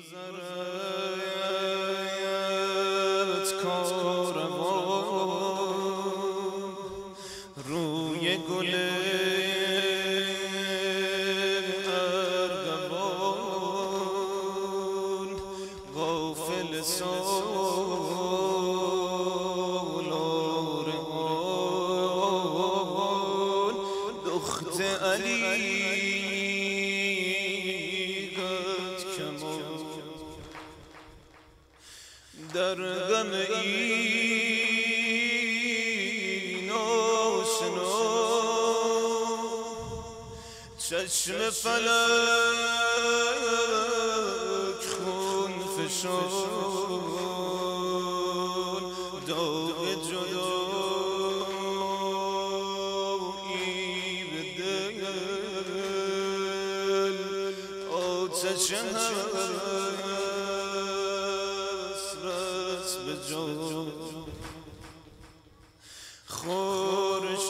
گذرت کاروان روی گل اردوان غافل سالار آن. دخت علی در غم این آشنا. چشم فلک خون فشان داغ جدایی به دل. آتش خورشیدی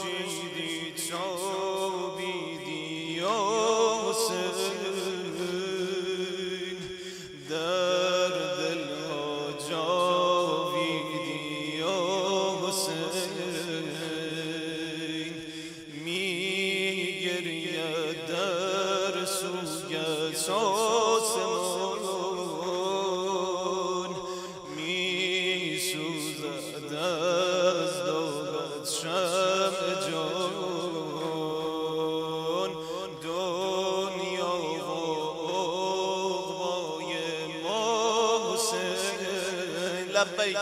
لبیک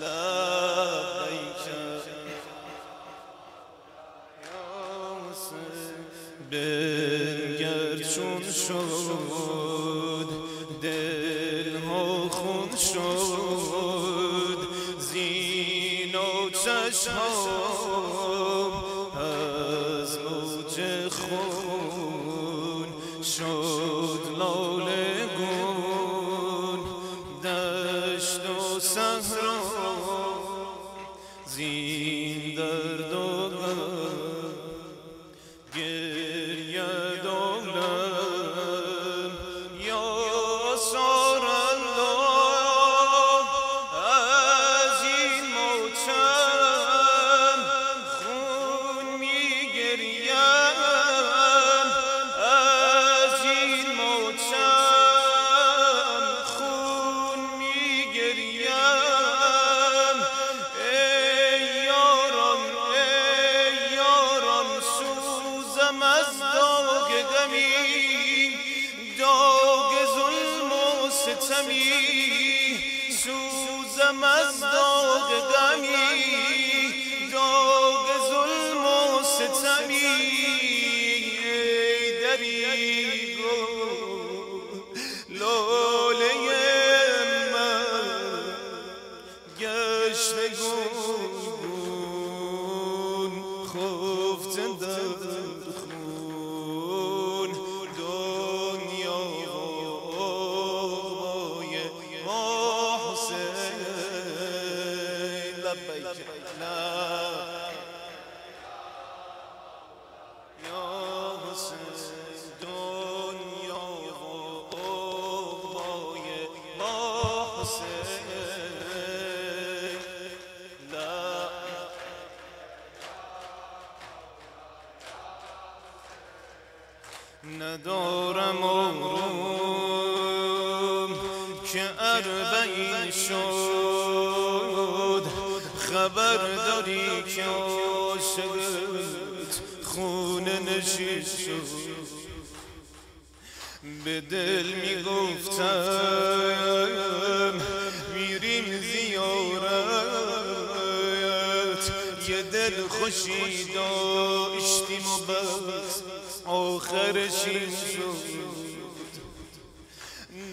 لبیک. بنگر چون شد دل ها خون شد زین و چشم زین ستمی سوزم از داغ غمی داغ ظلم و ستمی. ندارم آروم که اربعین شد. خبر داری که عاشقت خونه نشین شد. به دل یه دل خوشی داشتیم و بس آخرش این شد.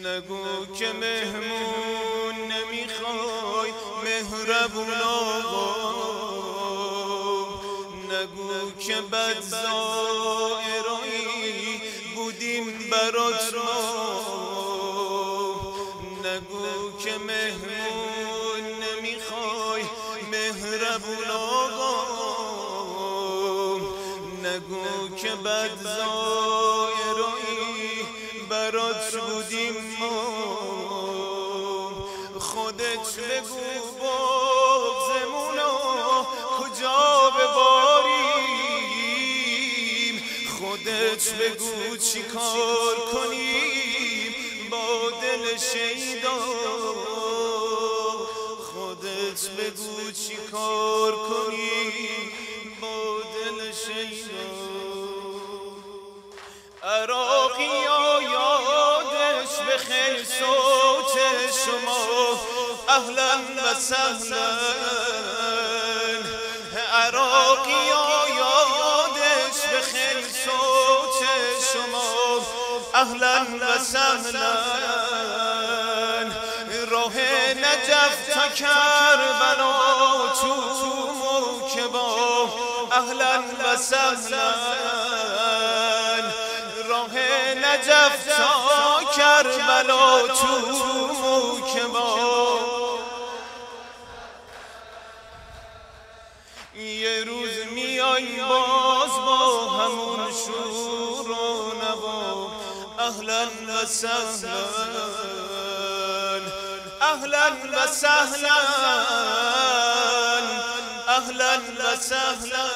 نگو که مهمون نمی‌خوای مهربون آقا نگو که بد زائرایی بودیم برات ما. که بد زائرایی برات بودیم ما. خود خودت بگو بغزمونو کجا بباریم؟ خودت بگو چی کار کنیم با دل شیدا؟ خودت بگو چی کار اهلا و سهلا. عراقی یادش به خیلی صوت شما. اهلا و سهلا. راه نجف تا کربلا تو موکبا اهلا و سهلا. راه نجف تا کربلا تو أهلا وسهلا. أهلا وسهلا. أهلا وسهلا.